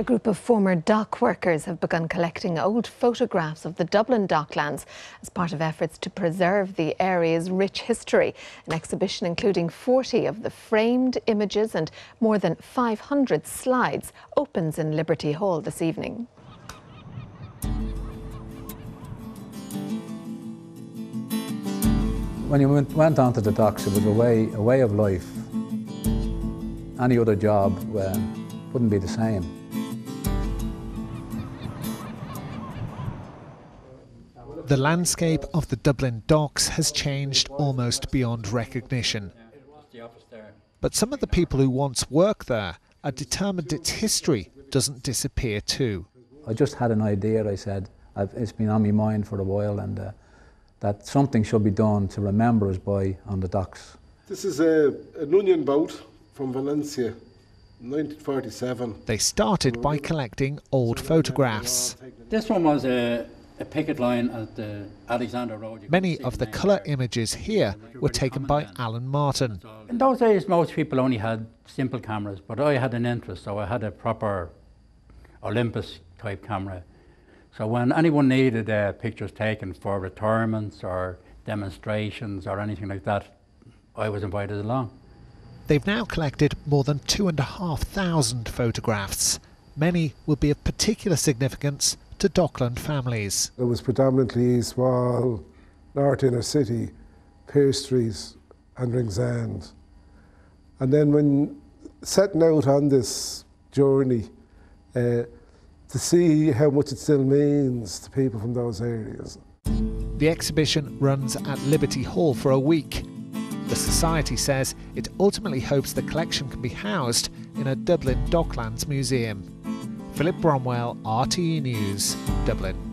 A group of former dock workers have begun collecting old photographs of the Dublin docklands as part of efforts to preserve the area's rich history. An exhibition including 40 of the framed images and more than 500 slides opens in Liberty Hall this evening. When you went, went onto the docks, it was a way, a way of life. Any other job uh, wouldn't be the same. The landscape of the Dublin docks has changed almost beyond recognition. But some of the people who once worked there are determined its history doesn't disappear too. I just had an idea, I said, I've, it's been on my mind for a while, and uh, that something should be done to remember us by on the docks. This is a, an onion boat from Valencia, 1947. They started by collecting old photographs. This one was a, a picket line at the Alexandra Road. Many of the colour images here were taken by Alan Martin. In those days, most people only had simple cameras, but I had an interest, so I had a proper Olympus type camera. So when anyone needed uh, pictures taken for retirements or demonstrations or anything like that, I was invited along. They've now collected more than two and a half thousand photographs. Many will be of particular significance to Dockland families. It was predominantly East Wall, North Inner City, Pearse Street, and Ringsend. And then when setting out on this journey, uh, to see how much it still means to people from those areas. The exhibition runs at Liberty Hall for a week. The Society says it ultimately hopes the collection can be housed in a Dublin Docklands museum. Philip Bromwell, RTE News, Dublin.